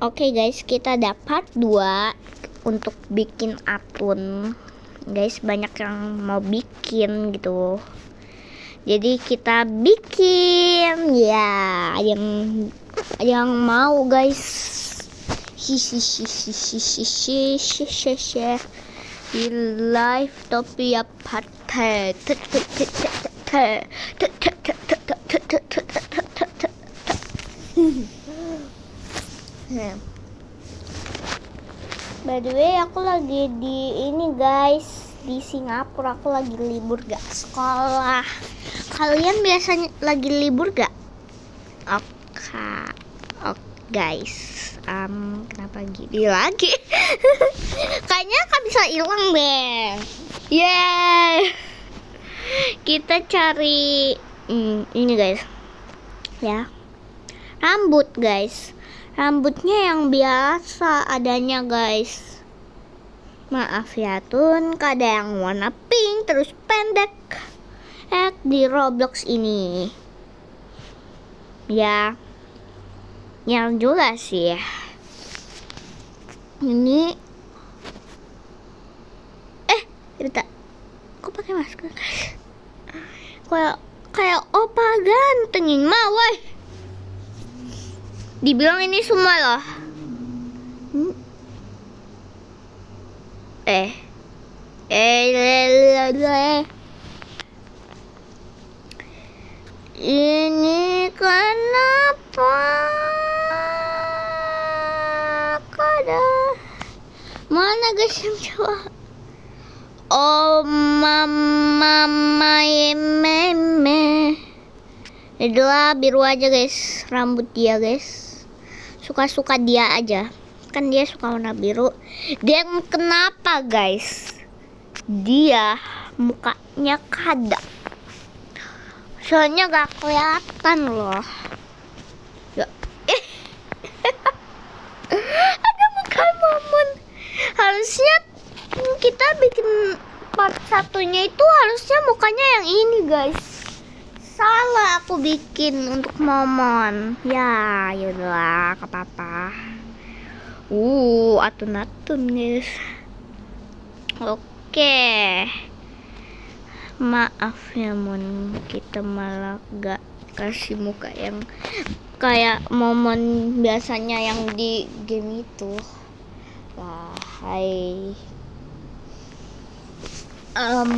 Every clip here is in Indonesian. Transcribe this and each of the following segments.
Oke okay guys, kita dapat dua untuk bikin akun. Guys, banyak yang mau bikin gitu. Jadi kita bikin ya yang yang mau guys. Di live topi apa? teh? Partai. By the way, aku lagi di ini guys di Singapura. Aku lagi libur gak sekolah. Kalian biasanya lagi libur gak? Oke, oke guys. Um, kenapa gini lagi? Kayaknya kan bisa hilang deh. Yeay. Kita cari hmm, ini guys. Ya. Rambut guys rambutnya yang biasa adanya guys. Maaf ya tun. Ada yang warna pink terus pendek. Eh di roblox ini. Ya. Yang juga sih. Ini. Eh kita kok pakai masker? Kayak kayak opa gantengin mah dibilang ini semua loh. Hmm? eh. Eh ini kenapa kada mana guys yang coba? Oh mama meme itulah biru aja guys. Rambut dia guys suka-suka dia aja. Kan dia suka warna biru. Dan kenapa guys? Dia mukanya kada. Soalnya gak kelihatan loh. Ya. ada muka momen harusnya kita bikin part satunya itu harusnya mukanya yang ini guys salah aku bikin untuk momon. Ya yaudahlah ke papa uh atun-atun guys. Oke. Maaf ya mon. Kita malah gak kasih muka yang kayak momon biasanya yang di game itu. Wah hai um,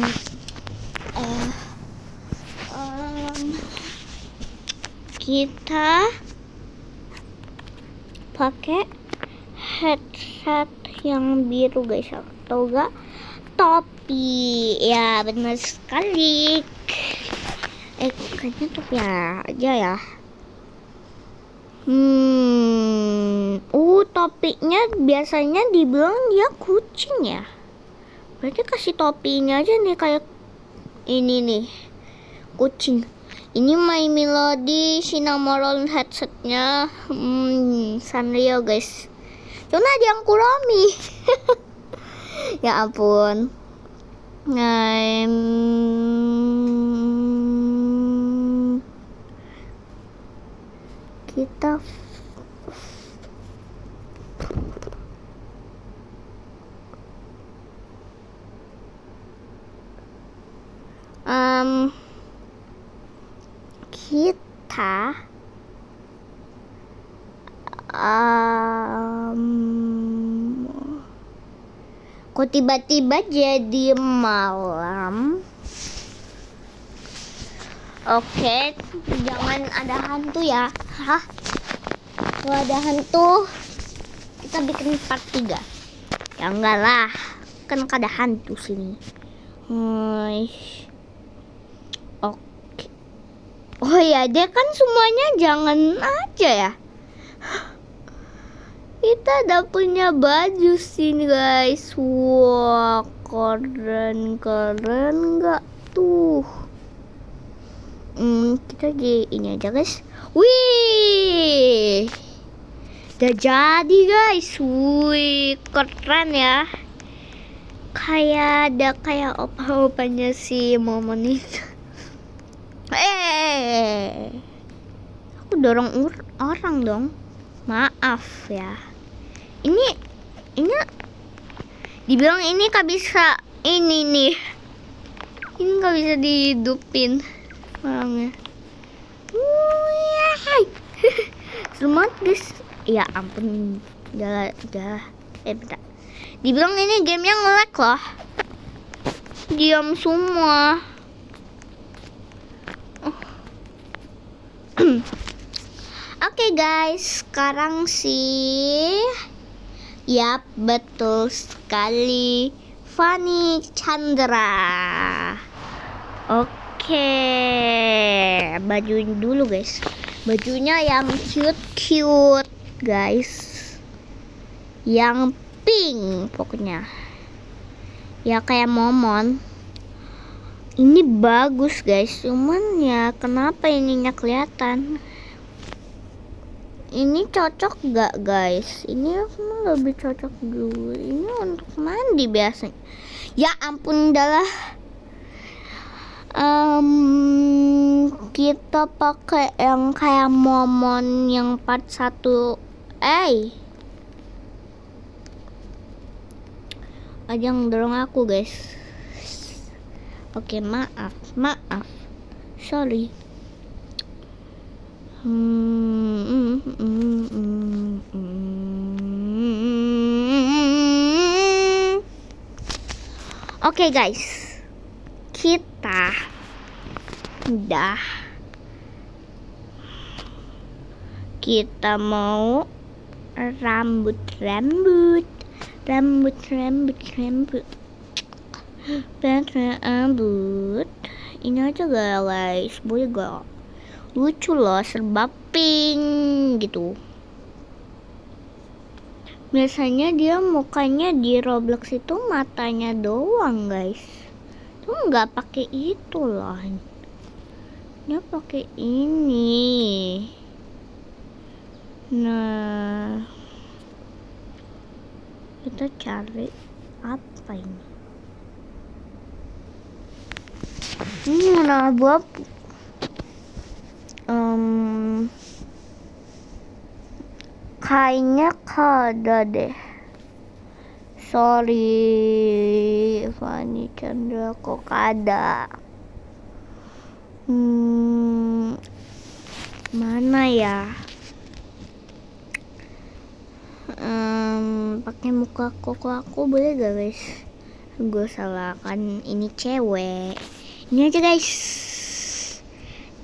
uh, um, kita pakai headset yang biru guys. Atau enggak? Topi. Ya benar sekali. Eh kayaknya topi aja ya. Hmm uh topinya biasanya dibilang dia kucing ya? Berarti kasih topinya aja nih kayak ini nih kucing ini My Melody Cinnamon headsetnya. Hmm, Sanrio guys. Cuma ada yang kurami ya ampun. Um, kita um, kita um, kok tiba-tiba jadi malam? Oke jangan ada hantu ya. Hah? Kalau ada hantu kita bikin part 3 ya enggak lah. Kan ada hantu sini. Hmm. Oh ya, dia kan semuanya jangan aja ya. Kita udah punya baju sini guys. Wah, keren keren nggak tuh? Hmm, kita di ini aja guys. Wih, udah jadi guys. Wih, keren ya. Kayak ada kayak opa-opanya si Momon itu. Eh, aku dorong orang dong. maaf ya. Ini ini dibilang ini gak bisa ini nih. Ini gak bisa dihidupin orangnya. Selamat guys. Ya ampun. Udah udah eh bentar. Dibilang ini game yang nge-lag loh. Diam semua Oke okay guys, sekarang sih Yap, betul sekali. Fanny Chandra. Oke, baju dulu guys. Bajunya yang cute-cute, guys. Yang pink pokoknya. Ya kayak momon. Ini bagus guys, cuman ya kenapa ininya kelihatan? ini cocok gak guys? Ini lebih cocok dulu. Ini untuk mandi biasanya. Ya ampun adalah um, kita pakai yang kayak momon yang part satu. Eh aja yang dorong aku guys oke maaf maaf. Sorry. Oke okay, guys, kita udah. Kita mau rambut rambut rambut rambut rambut rambut ini aja guys boleh gak? Lucu loh serba pink gitu. Biasanya dia mukanya di Roblox itu matanya doang guys. Tuh nggak pakai itu loh. Dia pakai ini. Nah kita cari apa ini ini warna abu-abu um, kayaknya kada deh. Sorry Fani Chandra kok kada? Hmm, mana ya? Um, pakai muka koko aku boleh gak guys? Gue salahkan ini cewek ini aja guys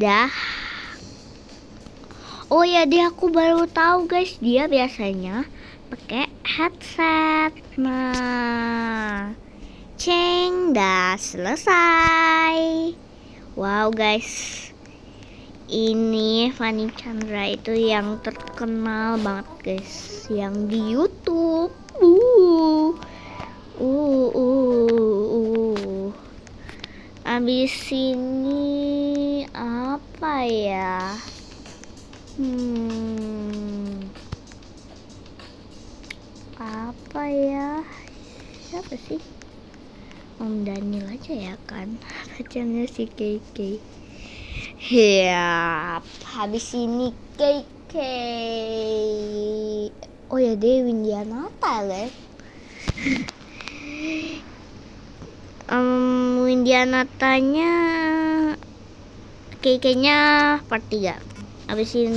dah Oh ya dia aku baru tahu guys dia biasanya pakai headset. Nah, ceng dah selesai. Wow guys, ini Fanny Chandra itu yang terkenal banget guys, yang di YouTube. Uh, uh, uh, uh. Abis ini apa ya? Hmm. Apa ya? Siapa sih? Om Daniel aja ya kan pacarnya si Keke ya habis ini Keke oh ya Dewi Windianata guys um, Windianatanya Keke-nya part 3 habisin.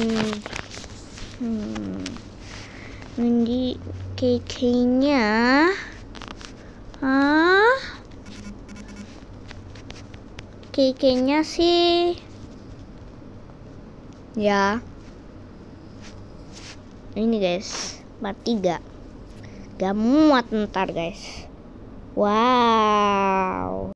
Hmm, ini keke-nya. Ah keke-nya sih. Ya. Ini guys. Part 3 gak muat ntar guys. Wow